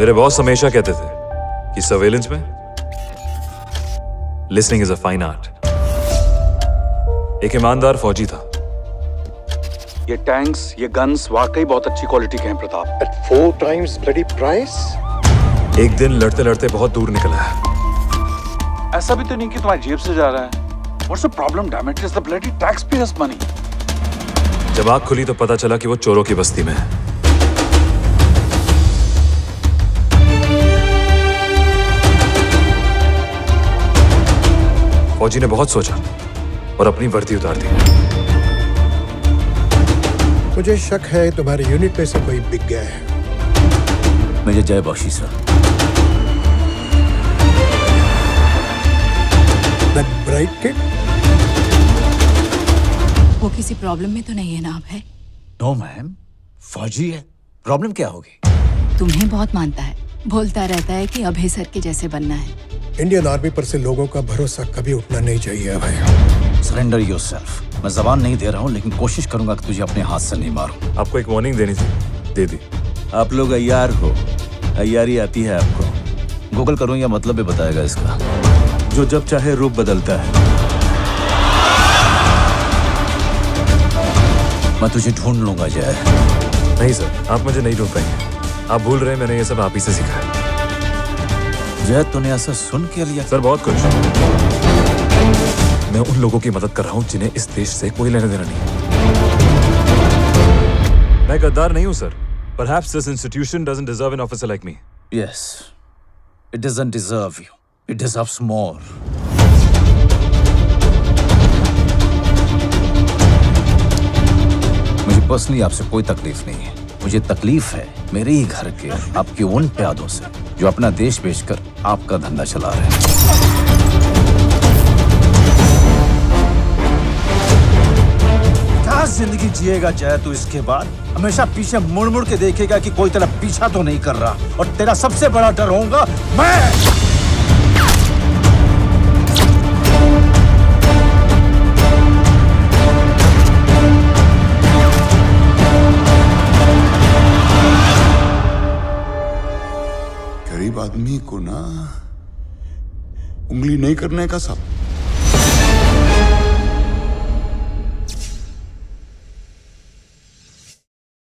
मेरे बॉस हमेशा कहते थे कि सर्वेलेंस में listening is a fine art एक ईमानदार फौजी था ये टैंक्स ये गन्स वाकई बहुत अच्छी क्वालिटी के हैं Pratap At four times bloody price? एक दिन लड़ते लड़ते बहुत दूर निकला है ऐसा भी तो नहीं कि तुम्हारी जेब से जा रहा है What's the problem, damn it? It's the bloody taxpayers' money. जब आग खुली तो पता चला कि वो चोरों की बस्ती में है फौजी ने बहुत सोचा और अपनी वर्दी उतार दी। मुझे शक है तुम्हारे यूनिट में से कोई बिक गया है। मेजर जय बख्शी सर bright kid? वो किसी प्रॉब्लम में तो नहीं है ना अब है? नो मैम फौजी है। प्रॉब्लम क्या होगी? तुम्हें बहुत मानता है। बोलता रहता है कि अभय सर के जैसे बनना है। इंडियन आर्मी पर से लोगों का भरोसा कभी उठना नहीं चाहिए भाई। सरेंडर योर सेल्फ मैं जबान नहीं दे रहा हूँ लेकिन कोशिश करूँगा कि तुझे अपने हाथ से नहीं मारूं। आपको एक वार्निंग देनी थी। दे दी। आप लोग अयार हो। अयारी आती है आपको। गूगल करूँ या मतलब भी बताएगा इसका। जो जब चाहे रूप बदलता है। मैं तुझे ढूंढ लूँगा जय। नहीं सर आप मुझे नहीं ढूंढ पाएँगे। आप भूल रहे हैं मैंने ये सब आप ही से सीखा है। जय तूने ऐसा सुन के लिया सर बहुत कुछ मैं उन लोगों की मदद कर रहा हूँ जिन्हें इस देश से कोई लेना देना नहीं मैं गद्दार नहीं हूँ sir Perhaps this institution doesn't deserve an officer like me. Yes. It doesn't deserve you. It deserves more. मुझे पर्सनली आपसे कोई तकलीफ़ नहीं है मुझे तकलीफ़ है मेरे ही घर के आपके उन प्यादों से, जो अपना देश बेचकर आपका धंधा चला रहे हैं। ज़िंदगी जिएगा जय, तू इसके बाद हमेशा पीछे मुड़ मुड़ के देखेगा कि कोई तेरा पीछा तो नहीं कर रहा, और तेरा सबसे बड़ा डर होगा मैं। आदमी को ना उंगली नहीं करने का सब